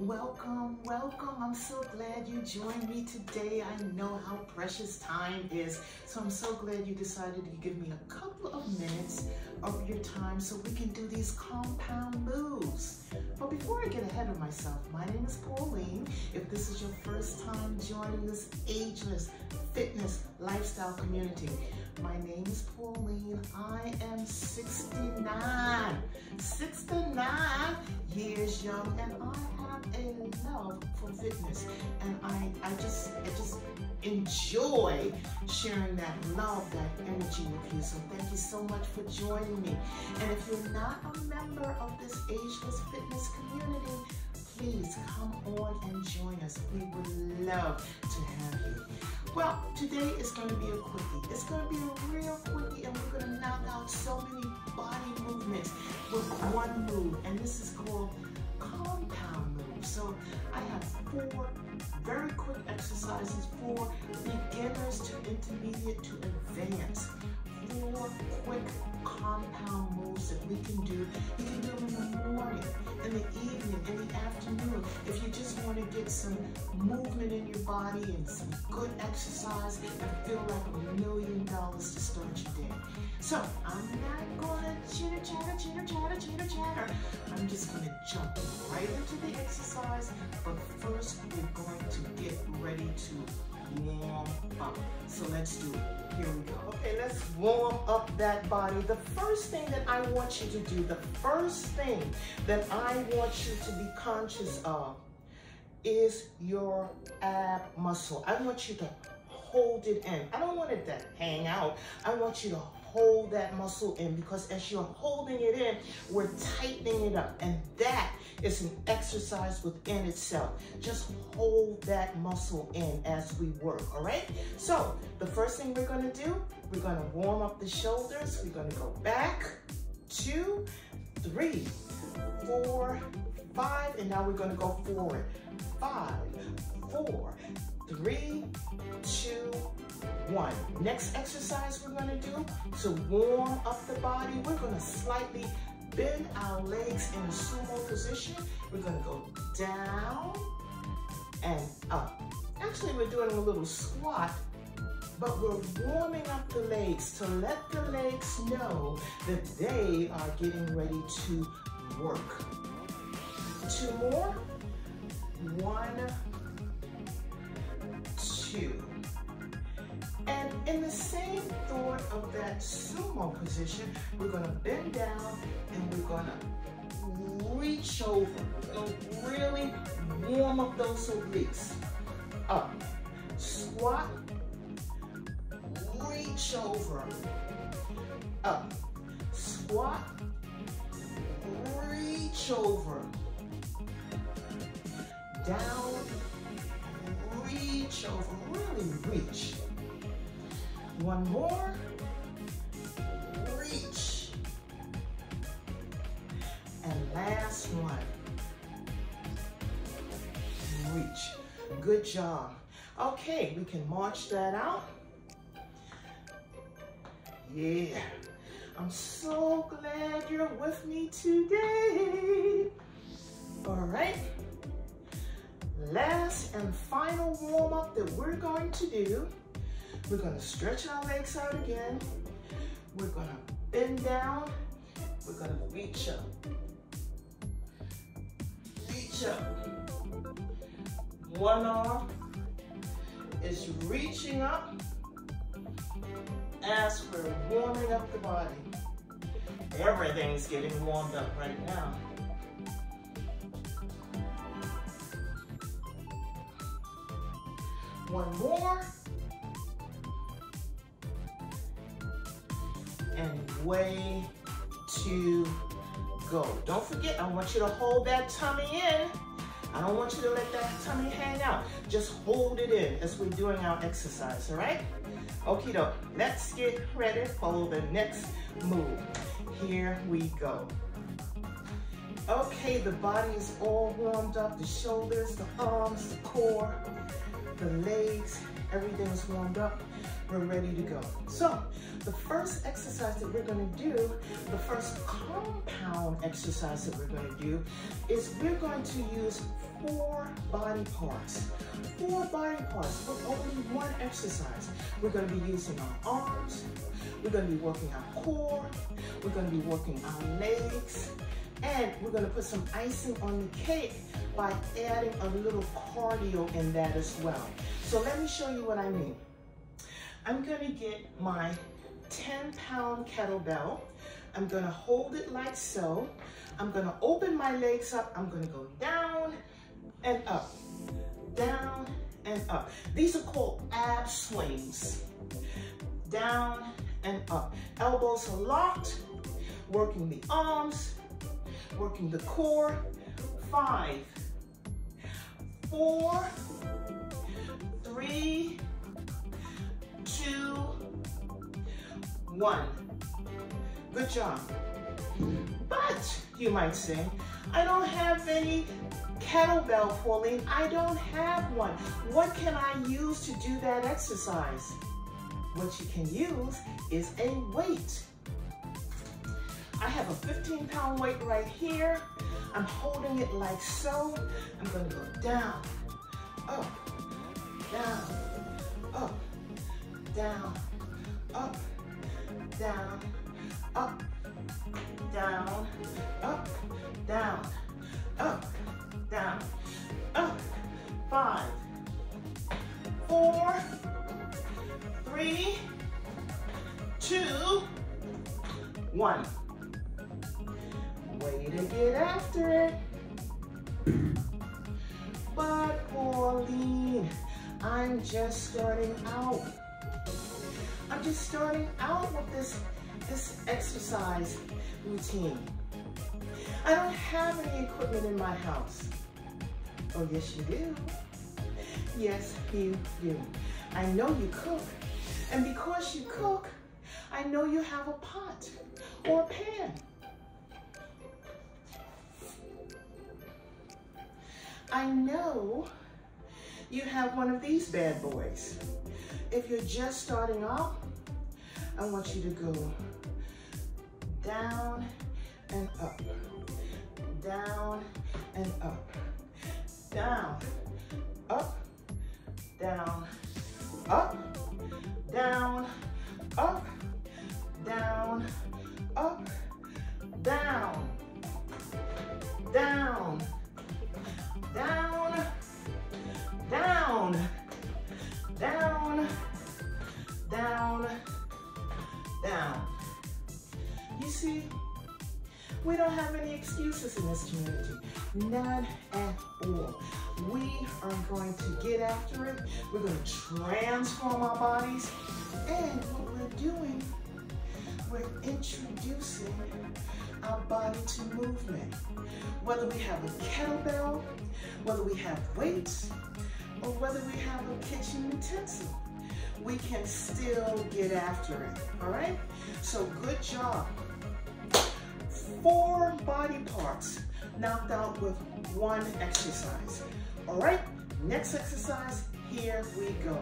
Welcome, welcome. I'm so glad you joined me today. I know how precious time is. So I'm so glad you decided to give me a couple of minutes of your time so we can do these compound moves. But before I get ahead of myself, my name is Pauline. If this is your first time joining this ageless fitness lifestyle community, my name is Pauline. I am 69, 69 years young, and I love for fitness. And I, I just, I just enjoy sharing that love, that energy with you. So thank you so much for joining me. And if you're not a member of this ageless fitness community, please come on and join us. We would love to have you. Well, today is going to be a quickie. It's going to be a real quickie and we're going to knock out so many body movements with one move. And this is called compound. So I have four very quick exercises for beginners to intermediate to advanced. Four quick compound moves that we can do. You can do them in the morning, in the evening, in the afternoon. If you just want to get some movement in your body and some good exercise and feel like a million dollars to start your day. So I'm not gonna chitter chatter, chitter chatter, chitter chatter. I'm just gonna jump right into the exercise, but first we're going to get ready to warm up. So let's do it. Here we go. Okay, let's warm up that body. The first thing that I want you to do, the first thing that I want you to be conscious of is your ab muscle. I want you to hold it in. I don't want it to hang out. I want you to hold that muscle in because as you're holding it in, we're tightening it up. And that is an exercise within itself. Just hold that muscle in as we work, all right? So the first thing we're gonna do, we're gonna warm up the shoulders. We're gonna go back, two, three, four, five, and now we're gonna go forward. Five, four, three, two, one. Next exercise we're gonna do to warm up the body, we're gonna slightly bend our legs in a sumo position. We're gonna go down and up. Actually, we're doing a little squat, but we're warming up the legs to let the legs know that they are getting ready to work. Two more. One, two. And in the same thought of that sumo position, we're gonna bend down and we're gonna reach over. We're really warm up those obliques. Up, squat, reach over. Up, squat, reach over. Down, reach over, really reach. One more. Reach. And last one. Reach. Good job. Okay, we can march that out. Yeah. I'm so glad you're with me today. All right. Last and final warm up that we're going to do we're gonna stretch our legs out again. We're gonna bend down. We're gonna reach up. Reach up. One arm is reaching up as we're warming up the body. Everything's getting warmed up right now. One more. Way to go. Don't forget, I want you to hold that tummy in. I don't want you to let that tummy hang out. Just hold it in as we're doing our exercise, all right? Okie doke, let's get ready for the next move. Here we go. Okay, the body is all warmed up. The shoulders, the arms, the core, the legs, everything's warmed up. we're ready to go. So the first exercise that we're gonna do, the first compound exercise that we're gonna do is we're going to use four body parts. Four body parts for only one exercise. We're gonna be using our arms, we're gonna be working our core, we're gonna be working our legs, and we're gonna put some icing on the cake by adding a little cardio in that as well. So let me show you what I mean. I'm gonna get my 10 pound kettlebell. I'm gonna hold it like so. I'm gonna open my legs up. I'm gonna go down and up, down and up. These are called ab swings. Down and up. Elbows are locked, working the arms, working the core. Five, four, three, two, one. Good job. But, you might say, I don't have any kettlebell pulling. I don't have one. What can I use to do that exercise? What you can use is a weight. I have a 15 pound weight right here. I'm holding it like so. I'm gonna go down, up, down, up, down, up, down, up, down, up, down, up, down, up. Five, four, three, two, one. I'm just starting out. I'm just starting out with this, this exercise routine. I don't have any equipment in my house. Oh, yes, you do. Yes, you do. I know you cook. And because you cook, I know you have a pot or a pan. I know you have one of these bad boys. If you're just starting off, I want you to go down and up, down and up, down, up, down, up, down, up, down, up, down, down, down, down, down, down. You see, we don't have any excuses in this community, none at all. We are going to get after it. We're going to transform our bodies. And what we're doing, we're introducing our body to movement. Whether we have a kettlebell, whether we have weights, or whether we have a kitchen utensil, we can still get after it, all right? So good job. Four body parts knocked out with one exercise. All right, next exercise, here we go.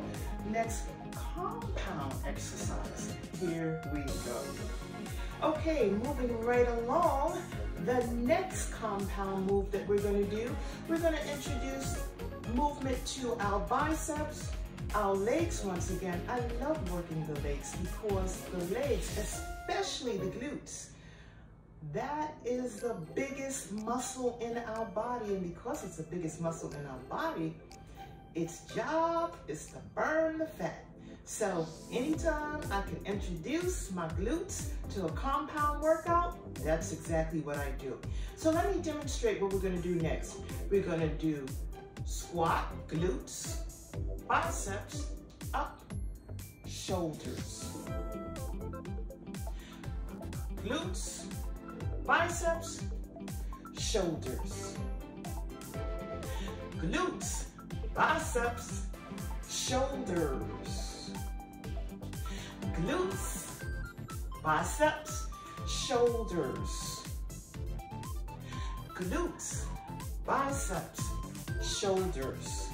Next compound exercise, here we go. Okay, moving right along, the next compound move that we're gonna do, we're gonna introduce movement to our biceps, our legs once again. I love working the legs because the legs, especially the glutes, that is the biggest muscle in our body. And because it's the biggest muscle in our body, its job is to burn the fat. So anytime I can introduce my glutes to a compound workout, that's exactly what I do. So let me demonstrate what we're gonna do next. We're gonna do squat, glutes, biceps, up, shoulders. Glutes, biceps, shoulders. Glutes, biceps, shoulders glutes, biceps, shoulders. Glutes, biceps, shoulders.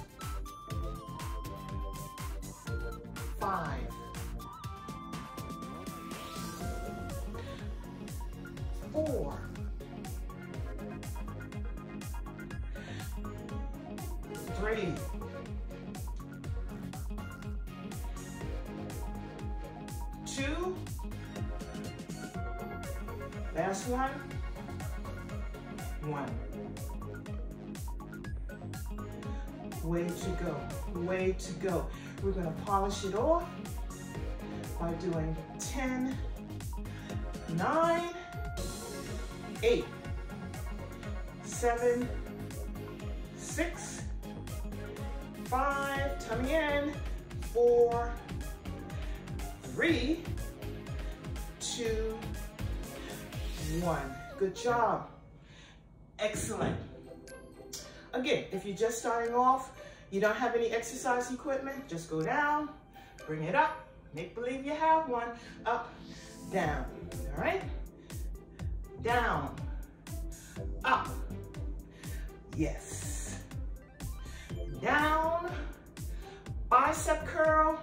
Five. Four. Three. Two. Last one. One. Way to go, way to go. We're gonna polish it off by doing 10, nine, eight, seven, six, five, tummy in, four, three, two, one. Good job. Excellent. Again, if you're just starting off, you don't have any exercise equipment, just go down, bring it up, make believe you have one, up, down, all right? Down, up, yes. Down, bicep curl,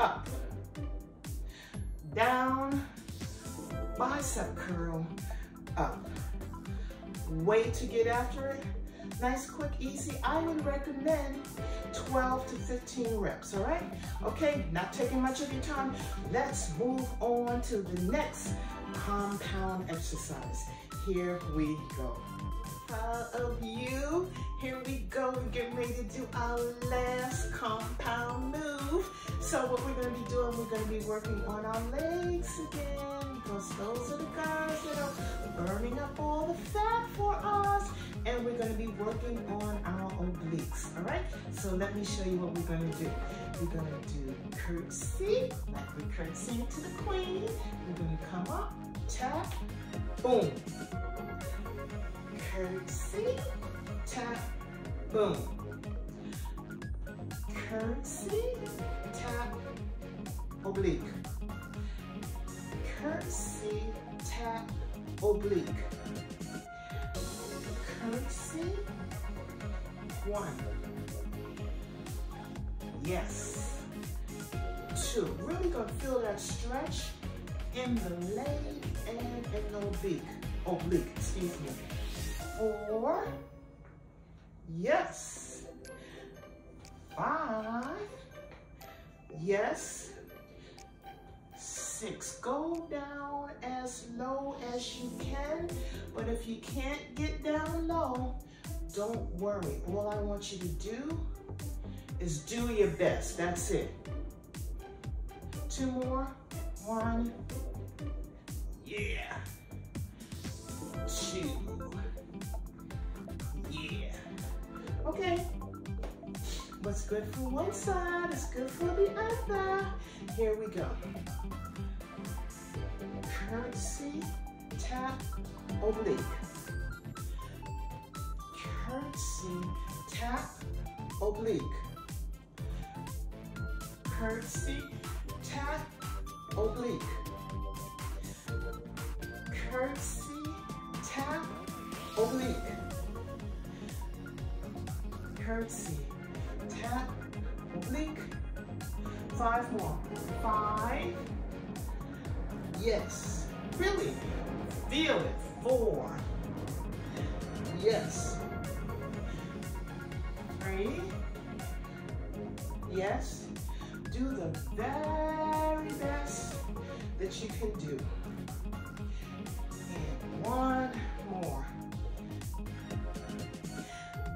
up, down, bicep curl, up. Way to get after it, nice, quick, easy. I would recommend 12 to 15 reps, all right? Okay, not taking much of your time. Let's move on to the next compound exercise. Here we go. Proud of you. Here we go. We're getting ready to do our last compound move. So what we're gonna be doing, we're gonna be working on our legs again because those are the guys that are burning up all the fat for us and we're gonna be working on our obliques, all right? So let me show you what we're gonna do. We're gonna do curtsy, like we're curtsying to the queen. We're gonna come up, tap, boom. Curtsy, tap, boom. Curtsy, oblique. Curtsy, tap, oblique curtsy. One. Yes. Two. Really gonna feel that stretch in the leg and in the oblique. Oblique, excuse me. Four. Yes. Five. Yes. Six. Go down as low as you can, but if you can't get down low, don't worry. All I want you to do is do your best. That's it. Two more. One. Yeah. Two. Yeah. Okay. What's good for one side is good for the other. Here we go curtsy, tap, oblique. Curtsy, tap, oblique. Curtsy, tap, oblique. Curtsy, tap, oblique. Curtsy, tap, oblique. Five more. Five, Yes. Really feel it. Four. Yes. Three. Yes. Do the very best that you can do. And one more.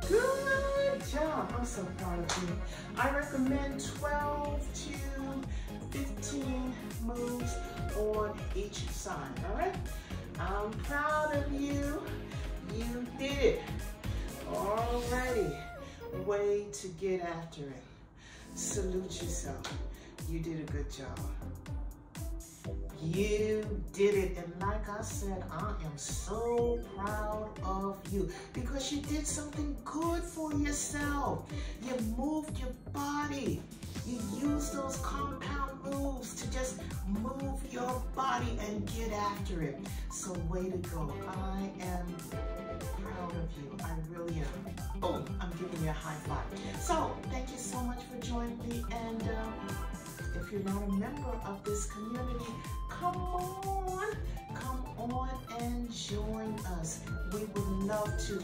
Good job. I'm so proud of you. I recommend 12 to 15 moves on each side, all right? I'm proud of you. You did it. Alrighty. Way to get after it. Salute yourself. You did a good job. You did it. And like I said, I am so proud of you because you did something good for yourself. You moved your body. You used those compound moves to just move your body and get after it. So way to go. I am proud of you. I really am. Oh, I'm giving you a high five. So thank you so much for joining me. And uh, if you're not a member of this community, come on, come on and join us. We would love to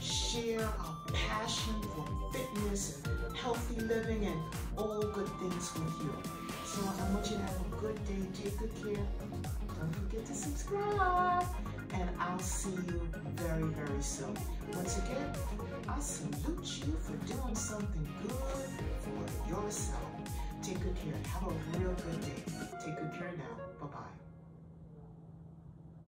share our passion for fitness and healthy living and all good things with you. So I want you to have a good day. Take good care. Don't forget to subscribe. And I'll see you very, very soon. Once again, I salute you for doing something good for yourself. Take good care. Have a real good day. Take good care now. Bye-bye.